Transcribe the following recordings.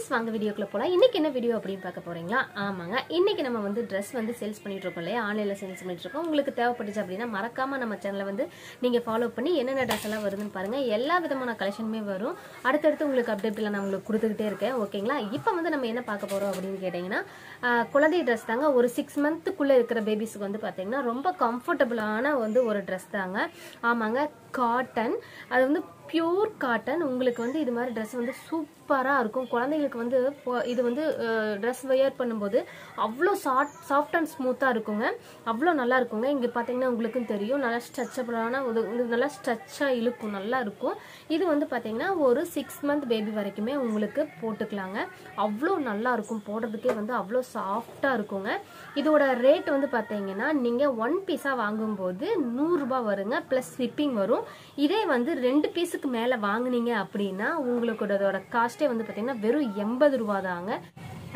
Friends வாங்க வீடியோக்குள்ளே போகலாம் இன்னைக்கு என்ன வீடியோ அப்படின்னு பார்க்க போகிறீங்களா ஆமாங்க. இன்னைக்கு நம்ம வந்து ட்ரெஸ் வந்து சேல்ஸ் பண்ணிகிட்ருக்கோம் இல்லையா? ஆன்லைனில் சேல்ஸ் பண்ணிட்டு இருக்கோம். உங்களுக்கு தேவைப்பட்டுச்சு அப்படின்னா மறக்காமல் நம்ம சேனலை வந்து நீங்கள் ஃபாலோ பண்ணி என்னென்ன ட்ரெஸ் எல்லாம் வருதுன்னு பாருங்கள் எல்லா விதமான கலெக்ஷனுமே வரும். அடுத்தடுத்து உங்களுக்கு அப்டேட்டில் நான் உங்களுக்கு கொடுத்துக்கிட்டே இருக்கேன். ஓகேங்களா இப்போ வந்து நம்ம என்ன பார்க்க போகிறோம் அப்படின்னு கேட்டிங்கன்னா குழந்தை ட்ரெஸ் தாங்க. ஒரு சிக்ஸ் மந்த்துக்குள்ளே இருக்கிற பேபிஸுக்கு வந்து பார்த்தீங்கன்னா ரொம்ப கம்ஃபர்டபுளான வந்து ஒரு ட்ரெஸ் தாங்க. ஆமாங்க. காட்டன் அது வந்து பியூர் காட்டன் உங்களுக்கு வந்து இது மாதிரி ட்ரெஸ் வந்து சூப்பராக இருக்கும். குழந்தைங்களுக்கு வந்து இது வந்து ட்ரெஸ் வெயர் பண்ணும்போது அவ்வளோ சாஃப்ட் சாஃப்ட் அண்ட் ஸ்மூத்தாக இருக்குங்க. அவ்வளோ நல்லா இருக்குங்க. இங்கே பார்த்தீங்கன்னா உங்களுக்கும் தெரியும். நல்லா ஸ்ட்ரெச்சபிளான இது நல்லா ஸ்ட்ரெச்சாக இழுக்கும். நல்லா இருக்கும். இது வந்து பார்த்தீங்கன்னா ஒரு சிக்ஸ் மந்த் பேபி வரைக்குமே உங்களுக்கு போட்டுக்கலாங்க. அவ்வளோ நல்லா இருக்கும். போடுறதுக்கே வந்து அவ்வளோ சாஃப்டாக இருக்குங்க. இதோட ரேட் வந்து பார்த்தீங்கன்னா நீங்கள் ஒன் பீஸாக வாங்கும்போது நூறுரூபா வருங்க. ப்ளஸ் ஸ்லிப்பிங் வரும். இதே வந்து ரெண்டு பீஸுக்கு மேலே வாங்குனீங்க அப்படின்னா உங்களுக்கு காஸ்ட் காஸ்ட்டே வந்து பார்த்தீங்கன்னா வெறும் எண்பது ரூபா தாங்க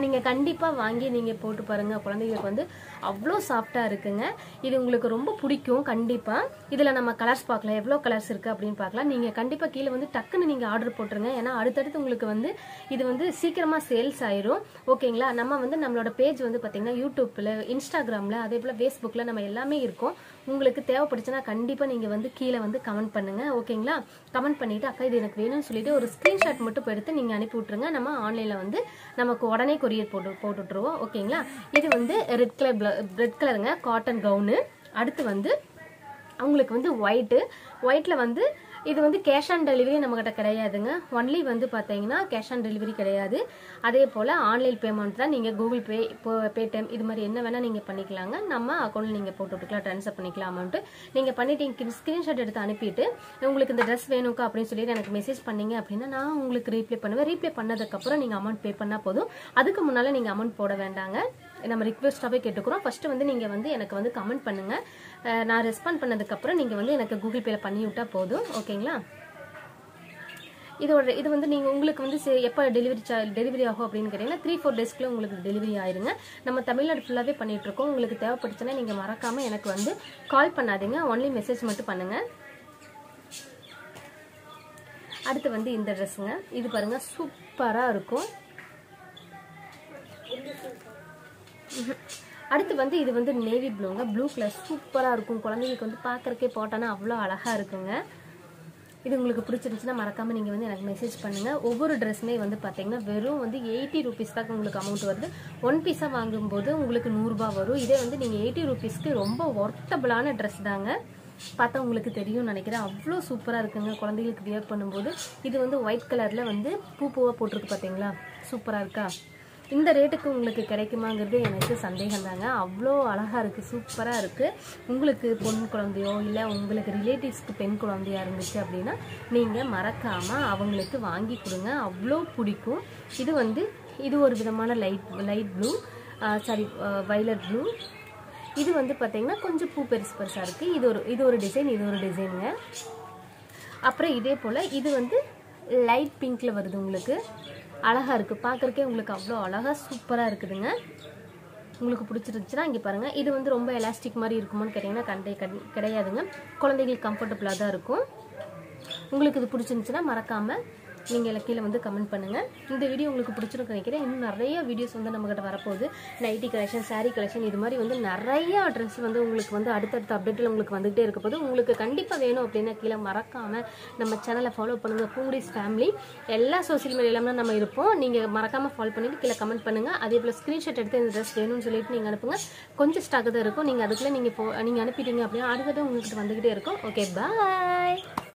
நீங்கள் கண்டிப்பாக வாங்கி நீங்கள் போட்டு பாருங்கள் குழந்தைங்களுக்கு வந்து அவ்வளோ சாஃப்டாக இருக்குங்க. இது உங்களுக்கு ரொம்ப பிடிக்கும் கண்டிப்பாக இதில் நம்ம கலர்ஸ் பார்க்கலாம். எவ்வளோ கலர்ஸ் இருக்குது அப்படின்னு பார்க்கலாம். நீங்கள் கண்டிப்பாக கீழே வந்து டக்குன்னு நீங்கள் ஆர்டர் போட்டுருங்க. ஏன்னா அடுத்தடுத்து உங்களுக்கு வந்து இது வந்து சீக்கிரமாக சேல்ஸ் ஆயிரும். ஓகேங்களா நம்ம வந்து நம்மளோட பேஜ் வந்து பார்த்தீங்கன்னா யூடியூப்பில் இன்ஸ்டாகிராமில் அதே போல் ஃபேஸ்புக்கில் நம்ம எல்லாமே இருக்கும். உங்களுக்கு தேவைப்படுச்சுன்னா கண்டிப்பாக நீங்கள் வந்து கீழே வந்து கமெண்ட் பண்ணுங்கள் ஓகேங்களா கமெண்ட் பண்ணிவிட்டு அக்கா இது எனக்கு வேணும்னு சொல்லிட்டு ஒரு ஸ்க்ரீன்ஷாட் மட்டும் எடுத்து நீங்கள் அனுப்பி விட்ருங்க நம்ம ஆன்லைனில் வந்து நமக்கு உடனே கொரியர் போட்டு போட்டுட்ருவோம் ஓகேங்களா? இது வந்து ரெட் கலர் ரெட் கலருங்க காட்டன் கவுனு அடுத்து வந்து அவங்களுக்கு வந்து ஒயிட்டு ஒயிட்டில் வந்து இது வந்து கேஷ் ஆன் டெலிவரி நம்மக்கிட்ட கிடையாதுங்க. ஒன்லி வந்து பார்த்தீங்கன்னா கேஷ் ஆன் டெலிவரி கிடையாது. அதே போல் ஆன்லைன் பேமெண்ட் தான் நீங்கள் கூகுள் பே இப்போ பேடிஎம் இது மாதிரி என்ன வேணால் நீங்கள் பண்ணிக்கலாங்க. நம்ம அக்கௌண்ட்டில் நீங்கள் போட்டு விட்டுக்கலாம் ட்ரான்ஸ்ஃபர் பண்ணிக்கலாம் அமௌண்ட்டு நீங்கள் பண்ணிட்டு ஸ்க்ரீன்ஷாட் எடுத்து அனுப்பிட்டு உங்களுக்கு இந்த ட்ரெஸ் வேணும்க்கா அப்படின்னு சொல்லிட்டு எனக்கு மெசேஜ் பண்ணீங்க அப்படின்னா நான் உங்களுக்கு ரீப்ளே பண்ணுவேன். ரீப்ளே பண்ணதுக்கப்புறம் நீங்கள் அமௌண்ட் பே பண்ணால் போதும். அதுக்கு முன்னால் நீங்கள் அமௌண்ட் போட வேண்டாங்க. நம்ம ரிக்வெஸ்ட்டாகவே கேட்டுக்கிறோம். ஃபஸ்ட்டு வந்து நீங்கள் வந்து எனக்கு வந்து கமெண்ட் பண்ணுங்கள் நான் ரெஸ்பாண்ட் பண்ணதுக்கப்புறம் நீங்கள் வந்து எனக்கு கூகுள் பேயில் பண்ணி விட்டால் போதும். ஓகேங்களா இதோட இது வந்து நீங்கள் உங்களுக்கு வந்து சே- எப்போ டெலிவரி டெலிவரி ஆகும் அப்படின்னு கேட்டிங்கன்னா த்ரீ ஃபோர் டேஸ்க்குள்ள உங்களுக்கு டெலிவரி ஆயிருங்க. நம்ம தமிழ்நாடு ஃபுல்லாகவே பண்ணிகிட்ருக்கோம் இருக்கோம். உங்களுக்கு தேவைப்பட்டுச்சுன்னா நீங்கள் மறக்காமல் எனக்கு வந்து கால் பண்ணாதீங்க. ஒன்லி மெசேஜ் மட்டும் பண்ணுங்கள் அடுத்து வந்து இந்த ட்ரெஸ்ஸுங்க இது பாருங்கள் சூப்பராக இருக்கும். அடுத்து வந்து இது வந்து நேவி ப்ளூங்க ப்ளூ கலர் சூப்பராக இருக்கும். குழந்தைங்களுக்கு வந்து பார்க்குறக்கே போட்டோன்னா அவ்வளோ அழகாக இருக்குங்க. இது உங்களுக்கு பிடிச்சிருந்துச்சுன்னா மறக்காமல் நீங்கள் வந்து எனக்கு மெசேஜ் பண்ணுங்கள் ஒவ்வொரு ட்ரெஸ்ஸுமே வந்து பார்த்தீங்கன்னா வெறும் வந்து எயிட்டி ருபீஸ் தான் உங்களுக்கு அமௌண்ட் வருது. ஒன் பீஸாக வாங்கும்போது உங்களுக்கு நூறுரூபா வரும். இதே வந்து நீங்கள் எயிட்டி ருபீஸ்க்கு ரொம்ப ஒர்த்தபிளான ட்ரெஸ் தாங்க. பார்த்தா உங்களுக்கு தெரியும்னு நினைக்கிறேன். அவ்வளோ சூப்பராக இருக்குங்க. குழந்தைகளுக்கு வியர் பண்ணும்போது. இது வந்து ஒயிட் கலரில் வந்து பூ பூவாக போட்டிருக்கு பார்த்தீங்களா சூப்பராக இருக்கா? இந்த ரேட்டுக்கு உங்களுக்கு கிடைக்குமாங்கிறது எனக்கு சந்தேகம் தாங்க அவ்வளோ அழகாக இருக்குது சூப்பராக இருக்குது உங்களுக்கு பொன் குழந்தையோ இல்லை உங்களுக்கு ரிலேட்டிவ்ஸ்க்கு பெண் குழந்தையா இருந்துச்சு அப்படின்னா நீங்கள் மறக்காமல் அவங்களுக்கு வாங்கி கொடுங்க. அவ்வளோ பிடிக்கும். இது வந்து இது ஒரு விதமான light light blue sari violet blue இது வந்து பார்த்திங்கன்னா கொஞ்சம் பூ பெருசு பெருசாக இருக்குது இது ஒரு இது ஒரு டிசைன் இது ஒரு டிசைனுங்க அப்புறம் இதே போல் இது வந்து லைட் பிங்க்கில் வருது உங்களுக்கு. அழகாக இருக்குது பார்க்குறக்கே உங்களுக்கு அவ்வளோ அழகாக சூப்பராக இருக்குதுங்க. உங்களுக்கு பிடிச்சிருந்துச்சுன்னா இங்கே பாருங்கள் இது வந்து ரொம்ப எலாஸ்டிக் மாதிரி இருக்குமான்னு கேட்டிங்கன்னா கண்டே கிடையாதுங்க. குழந்தைங்களுக்கு கம்ஃபர்டபுளாக தான் இருக்கும். உங்களுக்கு இது பிடிச்சிருந்துச்சுன்னா மறக்காமல் நீங்கள் கீழே வந்து கமெண்ட் பண்ணுங்கள் இந்த வீடியோ உங்களுக்கு பிடிச்சிருக்கு நினைக்கிறேன். இன்னும் நிறைய வீடியோஸ் வந்து நம்மகிட்ட வரப்போகுது. நைட்டி கலெக்ஷன் சாரீ கலெக்ஷன் இது மாதிரி வந்து நிறைய ட்ரெஸ் வந்து உங்களுக்கு வந்து அடுத்தடுத்த அப்டேட்டில் உங்களுக்கு வந்துகிட்டே இருக்க போது உங்களுக்கு கண்டிப்பாக வேணும் அப்படின்னா கீழே மறக்காமல் நம்ம சேனலை ஃபாலோ பண்ணுங்கள் பூங்குடிஸ் ஃபேமிலி எல்லா சோசியல் மீடியாவிலும் நம்ம இருப்போம். நீங்கள் மறக்காமல் ஃபாலோ பண்ணிட்டு கீழே கமெண்ட் பண்ணுங்கள் அதே போல் ஸ்க்ரீன்ஷாட் எடுத்து இந்த ட்ரெஸ் வேணும்னு சொல்லிட்டு நீங்கள் அனுப்புங்க. கொஞ்சம் ஸ்டாக் தான் இருக்கும். நீங்கள் அதுக்குள்ளே நீங்கள் நீங்கள் அனுப்பிட்டீங்க அப்படின்னா அடுத்தது உங்கள்கிட்ட வந்துக்கிட்டே இருக்கும். Okay bye